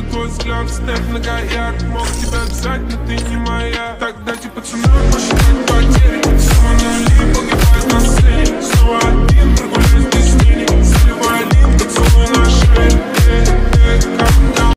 вижу твой взгляд, снег многояд Мог тебя взять, но ты не моя.